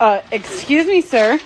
Uh, excuse me, sir.